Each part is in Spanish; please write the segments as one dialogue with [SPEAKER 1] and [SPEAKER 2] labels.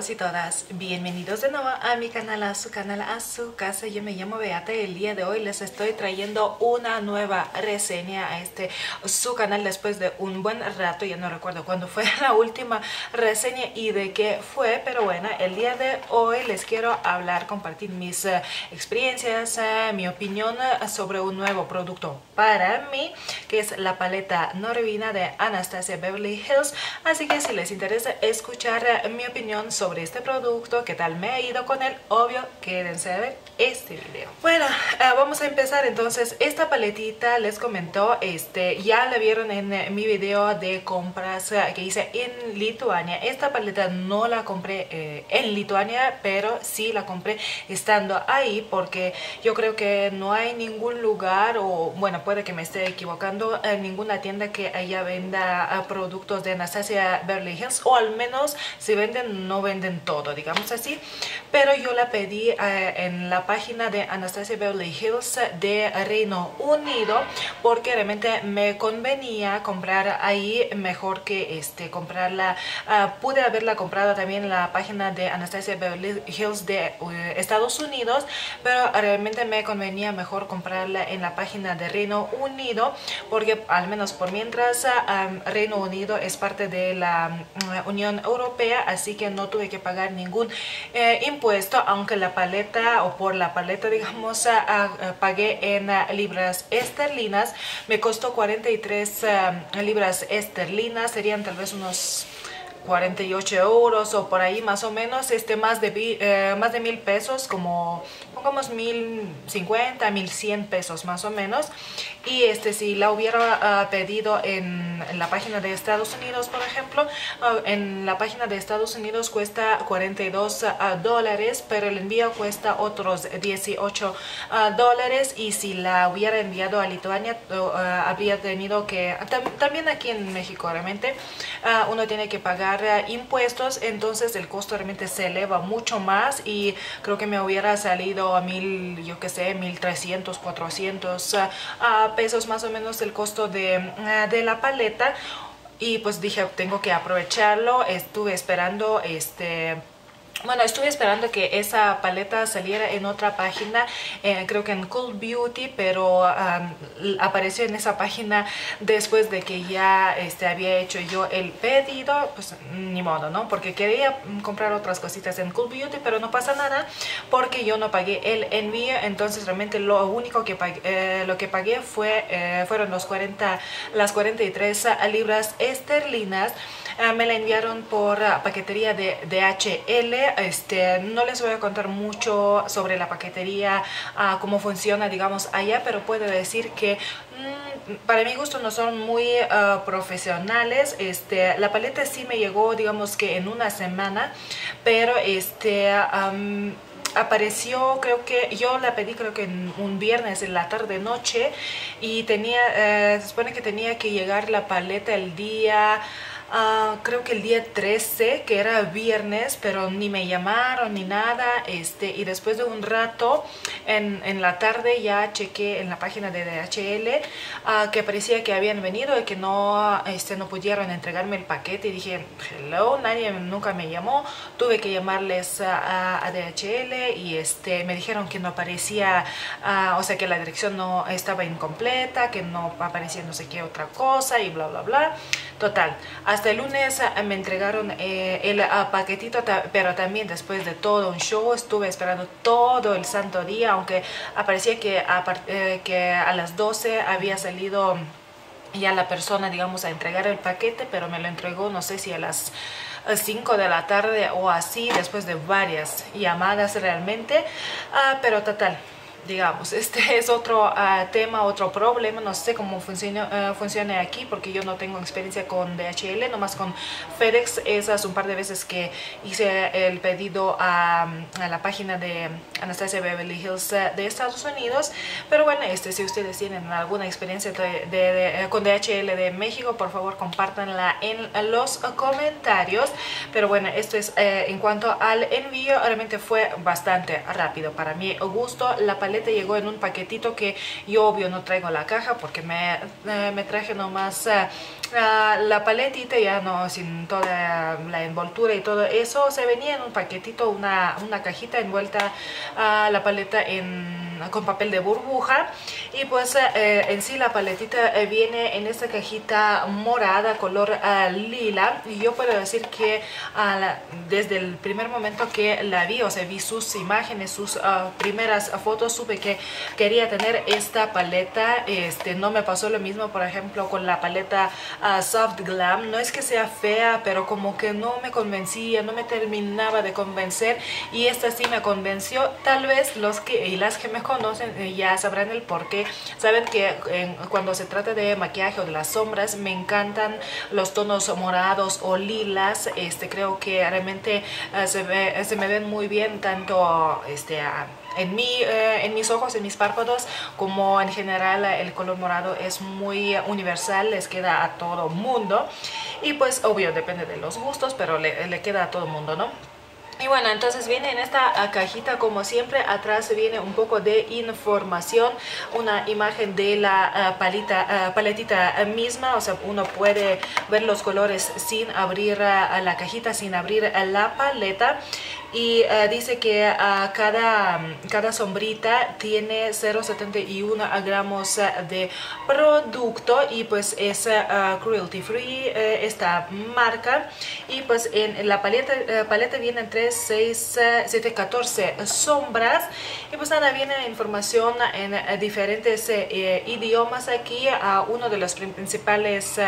[SPEAKER 1] todos y todas, bienvenidos de nuevo a mi canal, a su canal, a su casa. Yo me llamo Beata y el día de hoy les estoy trayendo una nueva reseña a este su canal después de un buen rato. Ya no recuerdo cuándo fue la última reseña y de qué fue, pero bueno, el día de hoy les quiero hablar, compartir mis uh, experiencias, uh, mi opinión uh, sobre un nuevo producto para mí, que es la paleta Norvina de Anastasia Beverly Hills. Así que si les interesa escuchar mi opinión sobre este producto, qué tal me ha ido con él, obvio, quédense a ver este video. Bueno, uh, vamos a empezar entonces. Esta paletita les comentó, este, ya la vieron en uh, mi video de compras uh, que hice en Lituania. Esta paleta no la compré eh, en Lituania, pero sí la compré estando ahí porque yo creo que no hay ningún lugar o, bueno, puede que me esté equivocando, en ninguna tienda que haya venda productos de Anastasia Beverly Hills o al menos si venden, no venden todo, digamos así. Pero yo la pedí eh, en la página de Anastasia Beverly Hills de Reino Unido porque realmente me convenía comprar ahí mejor que este comprarla. Uh, pude haberla comprado también en la página de Anastasia Beverly Hills de uh, Estados Unidos, pero realmente me convenía mejor comprarla en la página de Reino Unido porque al menos por mientras um, Reino Unido es parte de la um, Unión Europea, así que no tuve que pagar ningún eh, impuesto, aunque la paleta o por la paleta, digamos, pagué en libras esterlinas. Me costó 43 libras esterlinas, serían tal vez unos 48 euros o por ahí más o menos, este más de, eh, más de mil pesos, como pongamos mil cincuenta, mil cien pesos más o menos. Y este si la hubiera uh, pedido en, en, la página de Estados Unidos, por ejemplo, uh, en la página de Estados Unidos cuesta 42 uh, dólares, pero el envío cuesta otros 18 dólares. Y si la hubiera enviado a Lituania, habría tenido que, tam también aquí en México realmente, uno tiene que pagar impuestos, entonces el costo realmente se eleva mucho más y creo que me hubiera salido a mil, yo que sé, mil trescientos, cuatrocientos pesos más o menos el costo de, de la paleta. Y pues dije tengo que aprovecharlo, estuve esperando este bueno, estuve esperando que esa paleta saliera en otra página, eh, creo que en Cool Beauty, pero um, apareció en esa página después de que ya este, había hecho yo el pedido, pues ni modo, ¿no? Porque quería comprar otras cositas en Cool Beauty, pero no pasa nada porque yo no pagué el envío, entonces realmente lo único que pagué, eh, lo que pagué fue, eh, fueron los 40, las 43 libras esterlinas. Uh, me la enviaron por uh, paquetería de DHL. Este, no les voy a contar mucho sobre la paquetería, uh, cómo funciona, digamos, allá, pero puedo decir que mmm, para mi gusto no son muy profesionales. Este, la paleta sí me llegó, digamos que en una semana, pero este... Apareció creo que yo la pedí creo que en un viernes en la tarde noche y tenía eh, se supone que tenía que llegar la paleta el día Uh, creo que el día 13, que era viernes, pero ni me llamaron ni nada. Este, y después de un rato, en, en la tarde ya chequé en la página de DHL uh, que parecía que habían venido y que no, este, no pudieron entregarme el paquete. Y dije, hello, nadie nunca me llamó. Tuve que llamarles a, a DHL y este, me dijeron que no aparecía, uh, o sea, que la dirección no estaba incompleta, que no aparecía no sé qué otra cosa y bla, bla, bla. Total, hasta el lunes ah, me entregaron eh, el uh, paquetito, pero también después de todo un show estuve esperando todo el santo día, aunque aparecía que a, eh, las 12 había salido ya la persona, digamos, a entregar el paquete, pero me lo entregó, no sé si a las 5 de la tarde o así, después de varias llamadas realmente, uh, pero total, digamos. Este es otro uh, tema, otro problema, no sé cómo funciona, uh, aquí porque yo no tengo experiencia con DHL, nomás con FedEx. Esas un par de veces que hice el pedido a, a la página de Anastasia Beverly Hills uh, de Estados Unidos. Pero bueno, este, si ustedes tienen alguna experiencia de, de, de, con DHL de México, por favor compártanla en los comentarios. Pero bueno, esto es en cuanto al envío, realmente fue bastante rápido. Para mi gusto, la paleta llegó en un paquetito que yo obvio no traigo la caja porque me, eh, me traje nomás uh, la paletita ya no sin toda la envoltura y todo eso. Se venía en un paquetito, una, una cajita envuelta a la paleta en con papel de burbuja. Y pues eh, en sí la paletita eh, viene en esta cajita morada color uh, lila. Y yo puedo decir que desde el primer momento que la vi o sea vi sus imágenes sus primeras fotos supe que quería tener esta paleta. Este no me pasó lo mismo por ejemplo con la paleta soft glam. No es que sea fea pero como que no me convencía no me terminaba de convencer. Y esta sí me convenció. Tal vez los que y las que me conocen eh, ya sabrán el por qué. Saben que cuando se trata de maquillaje o de las sombras me encantan los tonos morados o lilas. Este, creo que realmente eh, se, ve, se me ven muy bien tanto este, en, mi, eh, en mis ojos, en mis párpados, como en general el color morado es muy universal, les queda a todo mundo. Y pues obvio depende de los gustos, pero le, le queda a todo mundo, ¿no? Y bueno, entonces viene en esta ah, cajita como siempre, atrás viene un poco de información, una imagen de la ah, palita, ah, paletita misma, o sea, uno puede ver los colores sin abrir la cajita, sin abrir la paleta y uh, dice que uh, cada, cada sombrita tiene 0,71 gramos de producto y pues es uh, cruelty free esta marca. Y pues en la paleta, paleta vienen 3, 6, 7, 14 sombras. Y pues nada, viene información en diferentes idiomas. Aquí, uno de los principales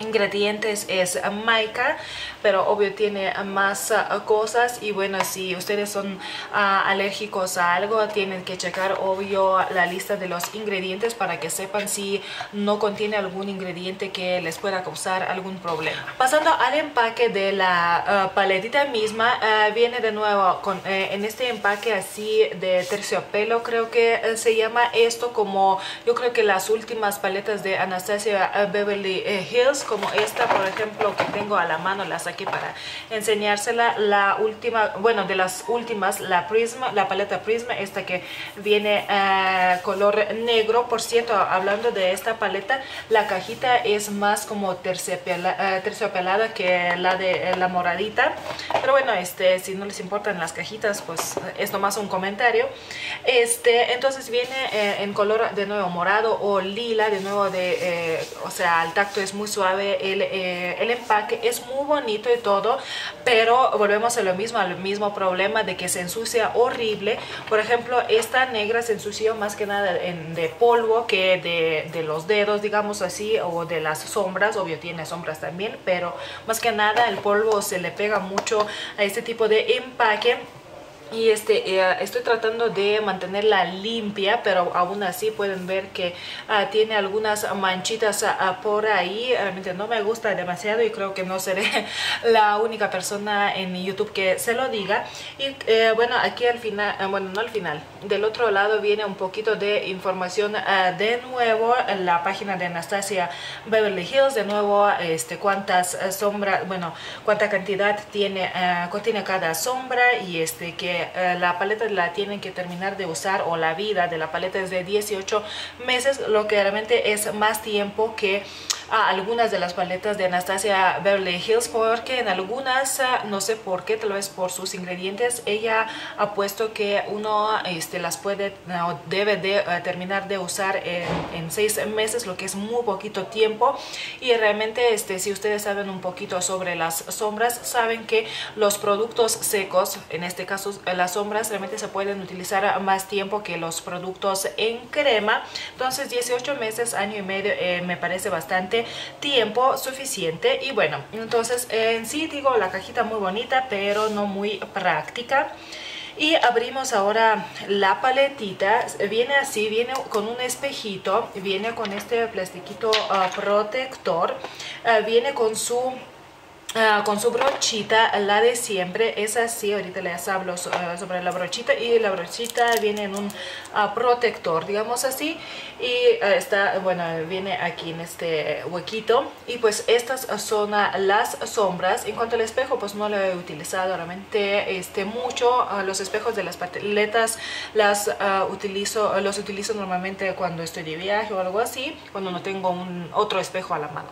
[SPEAKER 1] ingredientes es mica pero obvio tiene más ah, cosas y bueno si ustedes son ah, alérgicos a algo tienen que checar obvio la lista de los ingredientes para que sepan si no contiene algún ingrediente que les pueda causar algún problema. Pasando al empaque de la ah, paletita misma viene de nuevo con, eh, en este empaque así de terciopelo creo que eh, se llama esto como yo creo que las últimas paletas de Anastasia Beverly eh, Hills como esta por ejemplo que tengo a la mano la saqué para enseñársela la última bueno de las últimas la prisma la paleta prisma esta que viene uh, color negro. Por cierto hablando de esta paleta la cajita es más como uh, terciopelada que la de uh, la moradita. Pero bueno este si no les importan las cajitas pues es nomás un comentario. Este entonces viene en color de nuevo morado o lila de nuevo de o sea el tacto es muy suave el, eh, el, empaque es muy bonito y todo, pero volvemos a lo mismo, al mismo problema de que se ensucia horrible. Por ejemplo, esta negra se ensució más que nada de polvo que de, de los dedos, digamos así, o de las sombras. Obvio tiene sombras también, pero más que nada el polvo se le pega mucho a este tipo de empaque y este eh, estoy tratando de mantenerla limpia pero aún así pueden ver que ah, tiene algunas manchitas ah, por ahí. Realmente no me gusta demasiado y creo que no seré la única persona en youtube que se lo diga. Y eh, bueno aquí al final ah, bueno no al final del otro lado viene un poquito de información de nuevo en la página de Anastasia Beverly Hills de nuevo este cuántas sombras bueno cuánta cantidad tiene contiene cada sombra y este que eh, la paleta la tienen que terminar de usar o la vida de la paleta es de 18 meses, lo que realmente es más tiempo que a algunas de las paletas de Anastasia Beverly Hills porque en algunas, ah, no sé por qué, tal vez por sus ingredientes, ella ha puesto que uno este, las puede o debe de ah, terminar de usar en, en, seis meses, lo que es muy poquito tiempo. Y realmente este, si ustedes saben un poquito sobre las sombras, saben que los productos secos, en este caso las sombras, realmente se pueden utilizar más tiempo que los productos en crema, entonces 18 meses, año y medio eh, me parece bastante tiempo suficiente. Y bueno entonces en sí digo la cajita muy bonita pero no muy práctica. Y abrimos ahora la paletita, viene así, viene con un espejito, viene con este plastiquito ah, protector, ah, viene con su Ah, con su brochita, la de siempre, es así, ahorita les hablo ah, sobre la brochita y la brochita viene en un uh, protector, digamos así, y está, bueno, viene aquí en este huequito, y pues estas son las sombras, en cuanto al espejo, pues no lo he utilizado realmente este, mucho, los espejos de las pateletas las utilizo, los utilizo normalmente cuando estoy de viaje o algo así, cuando no tengo un otro espejo a la mano.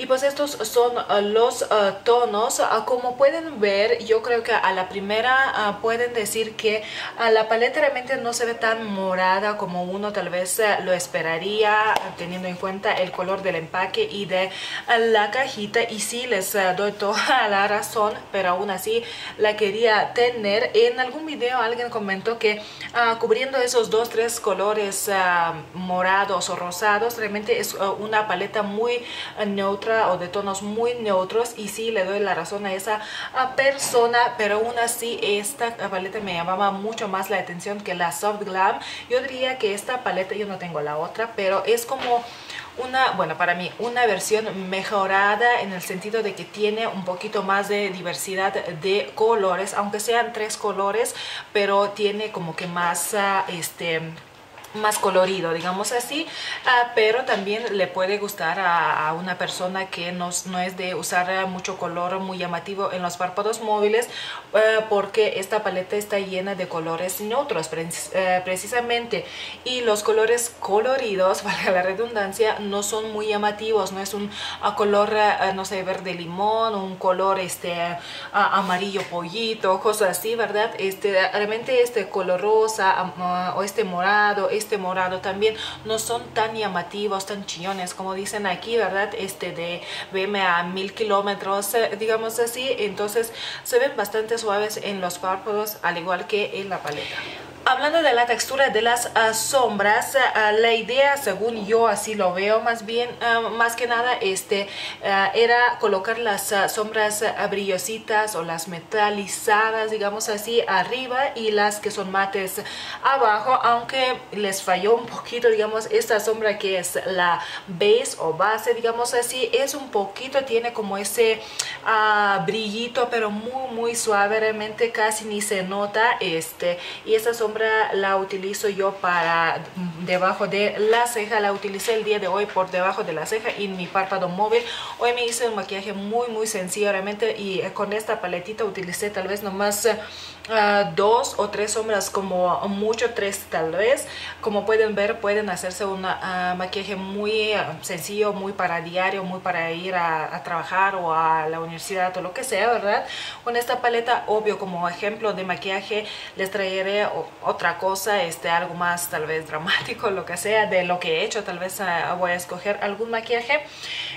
[SPEAKER 1] Y pues estos son uh, los uh, tonos. Uh, como pueden ver, yo creo que a la primera pueden decir que la paleta realmente no se ve tan morada como uno tal vez lo esperaría, teniendo en cuenta el color del empaque y de la cajita. Y sí, les doy toda la razón, pero aún así la quería tener. En algún video alguien comentó que cubriendo esos dos, tres colores morados o rosados, realmente es una paleta muy neutra o de tonos muy neutros y sí le doy la razón a esa persona, pero aún así esta paleta me llamaba mucho más la atención que la Soft Glam. Yo diría que esta paleta, yo no tengo la otra, pero es como una, bueno, para mí, una versión mejorada en el sentido de que tiene un poquito más de diversidad de colores, aunque sean tres colores, pero tiene como que más, ah, este más colorido, digamos así, ah, pero también le puede gustar a, una persona que no, es de usar mucho color muy llamativo en los párpados móviles eh, porque esta paleta está llena de colores neutros eh, precisamente y los colores coloridos, valga la redundancia, no son muy llamativos, no es un color, eh, no sé, verde limón, un color este amarillo pollito, cosas así, ¿verdad? Este, realmente este color rosa o este morado, este morado también no son tan llamativos, tan chillones como dicen aquí, ¿verdad? Este de veme a mil kilómetros, eh, digamos así, entonces se ven bastante suaves en los párpados al igual que en la paleta. Hablando de la textura de las ah, sombras, ah, la idea, según yo así lo veo, más bien, ah, más que nada, este, era colocar las sombras brillositas o las metalizadas, digamos así, arriba y las que son mates abajo, aunque les falló un poquito, digamos, esta sombra que es la base o base, digamos así, es un poquito, tiene como ese brillito, pero muy, muy suave, realmente casi ni se nota, este, y esa sombra la utilizo yo para debajo de la ceja, la utilicé el día de hoy por debajo de la ceja y mi párpado móvil. Hoy me hice un maquillaje muy muy sencillo realmente y con esta paletita utilicé tal vez nomás uh, dos o tres sombras como mucho tres tal vez. Como pueden ver pueden hacerse un uh, maquillaje muy uh, sencillo, muy para diario, muy para ir a, a trabajar o a la universidad o lo que sea, ¿verdad? Con esta paleta, obvio como ejemplo de maquillaje les traeré otra cosa, este, algo más tal vez dramático, lo que sea, de lo que he hecho, tal vez ah, voy a escoger algún maquillaje.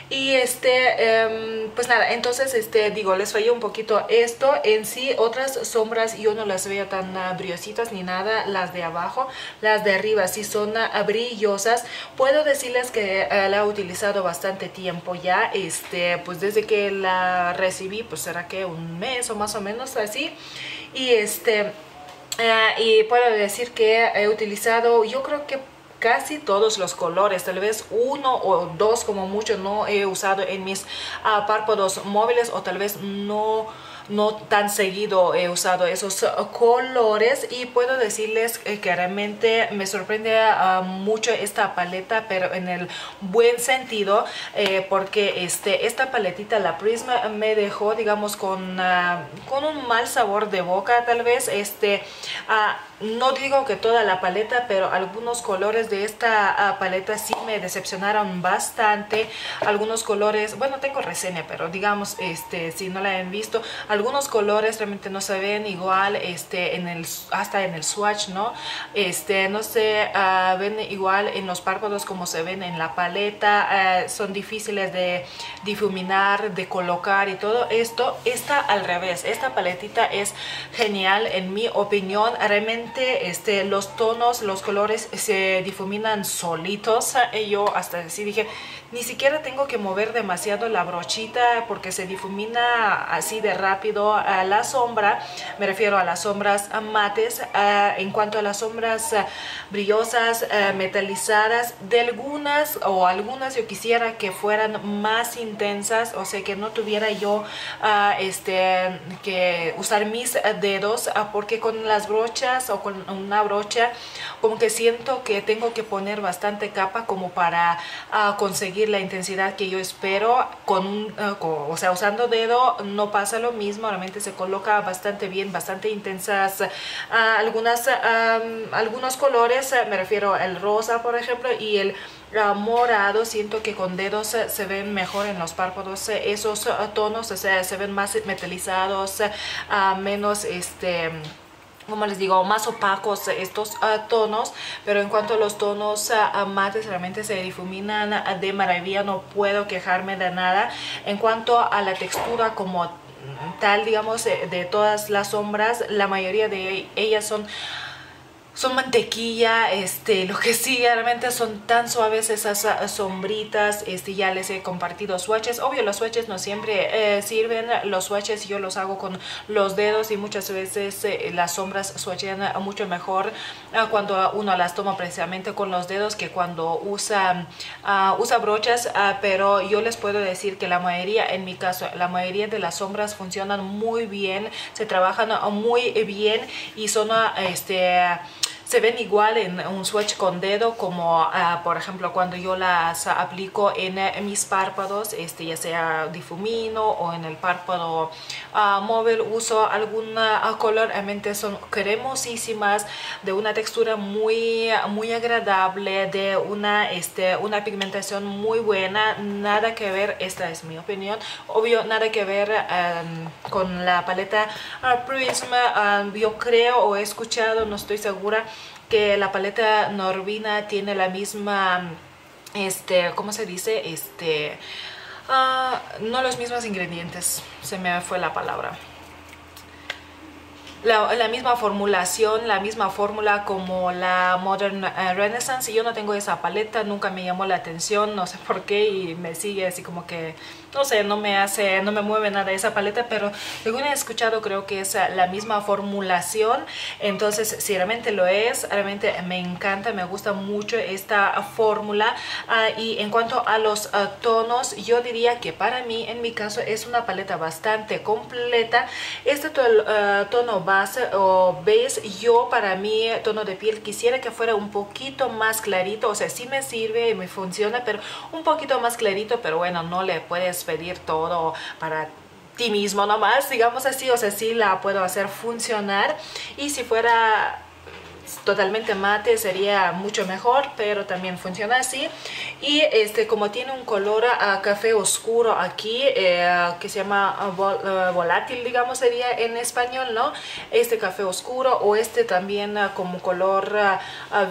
[SPEAKER 1] Y este, em, pues nada, entonces este, digo, les falló un poquito esto. En sí, otras sombras yo no las veo tan uh, brillositas ni nada, las de abajo, las de arriba sí son uh, brillosas. Puedo decirles que la he utilizado bastante tiempo ya, este, pues desde que la recibí, pues será que un mes o más o menos así. Y este... Eh, y puedo decir que he utilizado, yo creo que casi todos los colores, tal vez uno o dos como mucho no he usado en mis uh, párpados móviles o tal vez no no tan seguido he usado esos colores y puedo decirles que realmente me sorprende ah, mucho esta paleta pero en el buen sentido eh, porque este, esta paletita la Prisma me dejó digamos con, ah, con un mal sabor de boca tal vez este uh, no digo que toda la paleta, pero algunos colores de esta ah, paleta sí me decepcionaron bastante. Algunos colores, bueno, tengo reseña, pero digamos, este, si no la han visto, algunos colores realmente no se ven igual, este, hasta en el swatch, ¿no? Este, no se uh, ven igual en los párpados como se ven en la paleta. Uh, son difíciles de difuminar, de colocar y todo esto. Está al revés. Esta paletita es genial, en mi opinión. Realmente este, los tonos, los colores se difuminan solitos. Yo hasta así dije, ni siquiera tengo que mover demasiado la brochita porque se difumina así de rápido. A la sombra, me refiero a las sombras mates, en cuanto a las sombras brillosas, metalizadas, de algunas o algunas yo quisiera que fueran más intensas, o sea que no tuviera yo este, que usar mis dedos, porque con las brochas o con una brocha como que siento que tengo que poner bastante capa como para conseguir la intensidad que yo espero con, o sea usando dedo no pasa lo mismo realmente se coloca bastante bien bastante intensas algunas algunos colores me refiero al rosa por ejemplo y el morado siento que con dedos se ven mejor en los párpados esos tonos o sea, se ven más metalizados menos este como les digo, más opacos estos ah, tonos, pero en cuanto a los tonos uh, mates realmente se difuminan de maravilla, no puedo quejarme de nada. En cuanto a la textura como tal, digamos, de todas las sombras, la mayoría de ellas son son mantequilla, este, lo que sí, realmente son tan suaves esas ah, sombritas, este, ya les he compartido swatches, obvio los swatches no siempre eh, sirven, los swatches yo los hago con los dedos y muchas veces eh, las sombras swatchean mucho mejor ah, cuando uno las toma precisamente con los dedos que cuando usa, ah, usa brochas, pero yo les puedo decir que la mayoría, en mi caso, la mayoría de las sombras funcionan muy bien, se trabajan muy bien y son este se ven igual en un swatch con dedo como ah, por ejemplo cuando yo las aplico en, mis párpados, este, ya sea difumino o en el párpado uh, móvil uso algún uh, color, realmente son cremosísimas, de una textura muy, muy agradable, de una, este, una pigmentación muy buena, nada que ver, esta es mi opinión, obvio nada que ver con la paleta Prism, yo creo o he escuchado, no estoy segura, que la paleta Norvina tiene la misma, este, ¿cómo se dice? Este, uh, no los mismos ingredientes, se me fue la palabra. La, la, misma formulación, la misma fórmula como la Modern uh, Renaissance. Yo no tengo esa paleta, nunca me llamó la atención, no sé por qué y me sigue así como que no sé, no me hace, no me mueve nada esa paleta, pero según he escuchado creo que es la misma formulación, entonces si realmente lo es, realmente me encanta, me gusta mucho esta fórmula. Ah, y en cuanto a los ah, tonos, yo diría que para mí, en mi caso, es una paleta bastante completa, este tono base o beige, yo para mí tono de piel quisiera que fuera un poquito más clarito, o sea, sí me sirve y me funciona, pero un poquito más clarito, pero bueno, no le puedes pedir todo para ti mismo nomás, digamos así, o sea, sí la puedo hacer funcionar. Y si fuera totalmente mate sería mucho mejor pero también funciona así. Y este como tiene un color a café oscuro aquí eh, que se llama eh, volátil digamos sería en español no este café oscuro o este también ah, como color ah,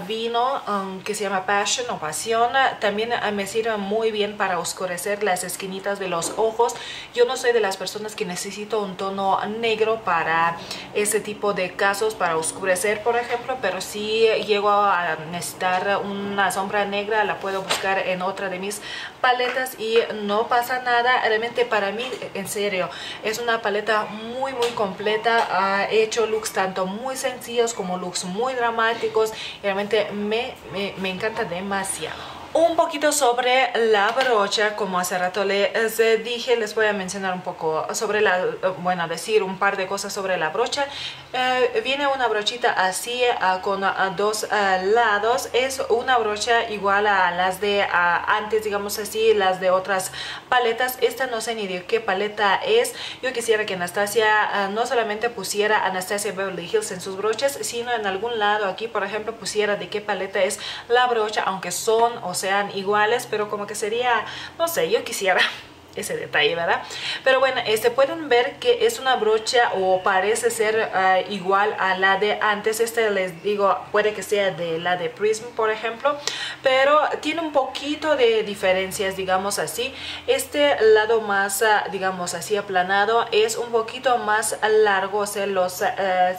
[SPEAKER 1] vino um, que se llama passion o pasión también ah, me sirve muy bien para oscurecer las esquinitas de los ojos. Yo no soy de las personas que necesito un tono negro para ese tipo de casos para oscurecer por ejemplo pero si llego a necesitar una sombra negra la puedo buscar en otra de mis paletas y no pasa nada. Realmente para mí en serio es una paleta muy muy completa. Ha hecho looks tanto muy sencillos como looks muy dramáticos realmente me, me, me encanta demasiado un poquito sobre la brocha, como hace rato les dije, les voy a mencionar un poco sobre la, bueno, decir un par de cosas sobre la brocha. Eh, viene una brochita así ah, con ah, dos lados, es una brocha igual a las de antes, digamos así, las de otras paletas. Esta no sé ni de qué paleta es. Yo quisiera que Anastasia no solamente pusiera Anastasia Beverly Hills en sus broches, sino en algún lado aquí, por ejemplo, pusiera de qué paleta es la brocha, aunque son o sean iguales, pero como que sería, no sé, yo quisiera ese detalle, ¿verdad? Pero bueno, este, pueden ver que es una brocha o parece ser ah, igual a la de antes. Este les digo, puede que sea de la de Prism, por ejemplo, pero tiene un poquito de diferencias, digamos así. Este lado más, ah, digamos así, aplanado es un poquito más largo, o sea, los uh,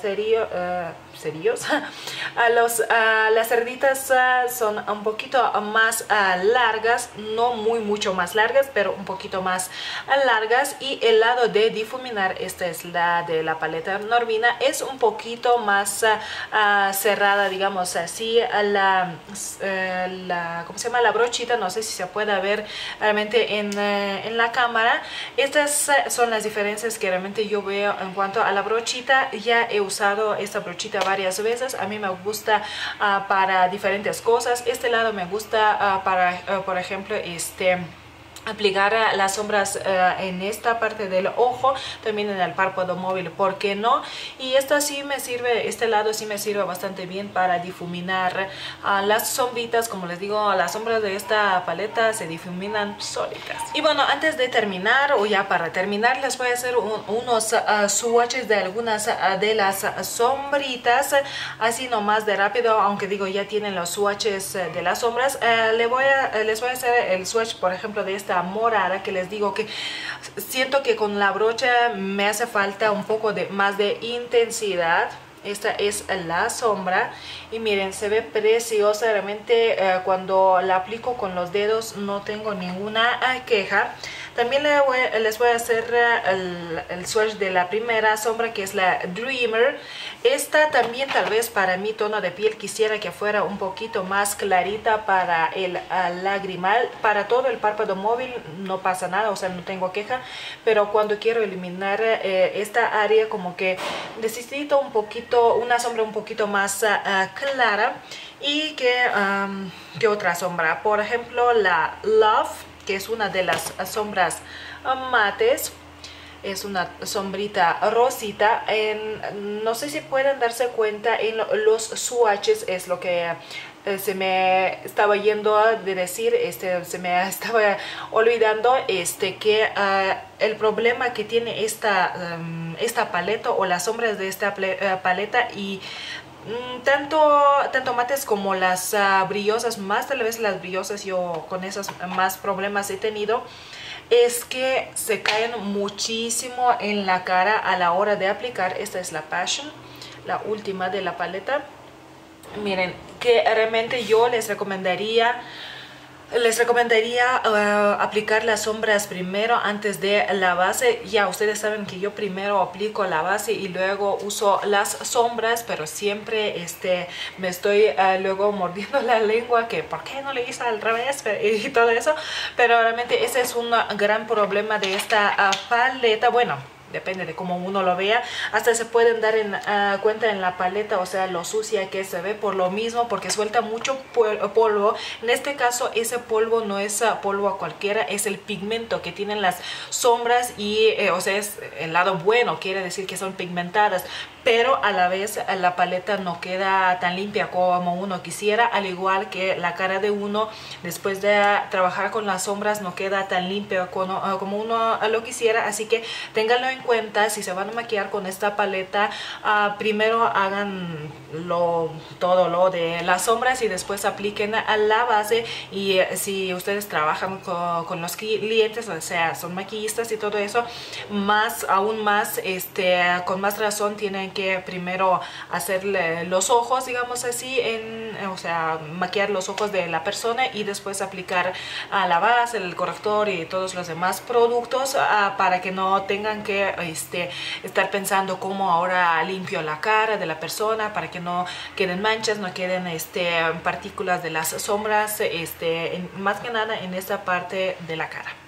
[SPEAKER 1] sería, cerillos. los, las cerditas son un poquito más largas, no muy mucho más largas, pero un poquito más largas. Y el lado de difuminar, esta es la de la paleta Norvina, es un poquito más cerrada, digamos así. La, la, ¿cómo se llama? La brochita, no sé si se puede ver realmente en, en la cámara. Estas son las diferencias que realmente yo veo en cuanto a la brochita. Ya he usado esta brochita varias veces. A mí me gusta uh, para diferentes cosas. Este lado me gusta uh, para, uh, por ejemplo, este aplicar las sombras uh, en esta parte del ojo también en el párpado móvil ¿por qué no? y esta sí me sirve este lado sí me sirve bastante bien para difuminar uh, las sombritas. Como les digo las sombras de esta paleta se difuminan solitas. Y bueno antes de terminar o ya para terminar les voy a hacer un, unos uh, swatches de algunas de las sombritas. Así nomás de rápido aunque digo ya tienen los swatches de las sombras le voy a, les voy a hacer el swatch por ejemplo de esta morada que les digo que siento que con la brocha me hace falta un poco de más de intensidad. Esta es la sombra. Y miren se ve preciosa. Realmente eh, cuando la aplico con los dedos no tengo ninguna queja también les voy a hacer eh, el, el, swatch de la primera sombra que es la Dreamer. Esta también tal vez para mi tono de piel quisiera que fuera un poquito más clarita para el lagrimal. Para todo el párpado móvil no pasa nada, o sea no tengo queja. Pero cuando quiero eliminar eh, esta área como que necesito un poquito, una sombra un poquito más uh, clara. Y que, um, que otra sombra, por ejemplo la Love que es una de las sombras mates. Es una sombrita rosita. En, no sé si pueden darse cuenta en los swatches es lo que eh, se me estaba yendo de decir este se me estaba olvidando este que uh, el problema que tiene esta um, esta paleta o las sombras de esta uh, paleta y tanto, tanto mates como las uh, brillosas, más tal vez las brillosas yo con esos más problemas he tenido, es que se caen muchísimo en la cara a la hora de aplicar. Esta es la Passion, la última de la paleta. Miren, que realmente yo les recomendaría les recomendaría uh, aplicar las sombras primero antes de la base. Ya ustedes saben que yo primero aplico la base y luego uso las sombras, pero siempre este, me estoy uh, luego mordiendo la lengua que ¿por qué no le hice al revés? y todo eso. Pero realmente ese es un gran problema de esta uh, paleta. Bueno, depende de cómo uno lo vea, hasta se pueden dar en, uh, cuenta en la paleta, o sea, lo sucia que se ve por lo mismo, porque suelta mucho polvo. En este caso, ese polvo no es uh, polvo cualquiera, es el pigmento que tienen las sombras y, eh, o sea, es el lado bueno, quiere decir que son pigmentadas, pero a la vez la paleta no queda tan limpia como uno quisiera, al igual que la cara de uno después de trabajar con las sombras no queda tan limpia como, como uno lo quisiera, así que ténganlo en cuenta si se van a maquillar con esta paleta uh, primero hagan lo, todo lo de las sombras y después apliquen a la base y eh, si ustedes trabajan con, los clientes o sea son maquillistas y todo eso más aún más este con más razón tienen que primero hacerle los ojos digamos así en o sea maquillar los ojos de la persona y después aplicar a la base el corrector y todos los demás productos uh, para que no tengan que este, estar pensando cómo ahora limpio la cara de la persona para que no queden manchas, no queden este, partículas de las sombras, este, en, más que nada en esta parte de la cara.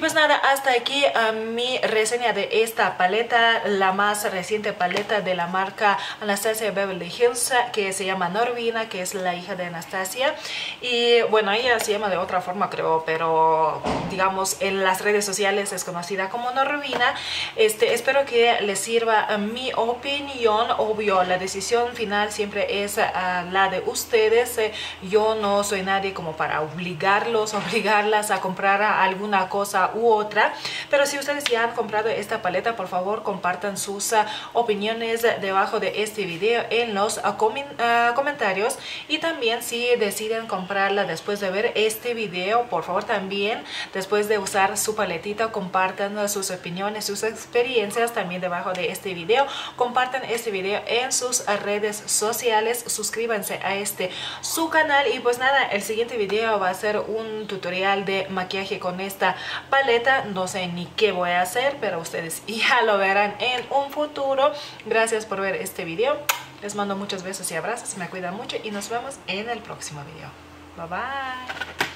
[SPEAKER 1] Pues nada, hasta aquí uh, mi reseña de esta paleta, la más reciente paleta de la marca Anastasia Beverly Hills, que se llama Norvina, que es la hija de Anastasia. Y bueno, ella se llama de otra forma creo, pero digamos en las redes sociales es conocida como Norvina. Este, espero que les sirva mi opinión, obvio, la decisión final siempre es uh, la de ustedes. yo no soy nadie como para obligarlos, obligarlas a comprar alguna cosa u otra. Pero si ustedes ya han comprado esta paleta, por favor compartan sus uh, opiniones debajo de este video en los uh, uh, comentarios. Y también si deciden comprarla después de ver este video, por favor también después de usar su paletita compartan sus opiniones, sus experiencias también debajo de este video. Compartan este video en sus redes sociales, suscríbanse a este su canal y pues nada, el siguiente video va a ser un tutorial de maquillaje con esta No sé ni qué voy a hacer, pero ustedes ya lo verán en un futuro. Gracias por ver este video. Les mando muchos besos y abrazos, me cuidan mucho y nos vemos en el próximo video. Bye bye.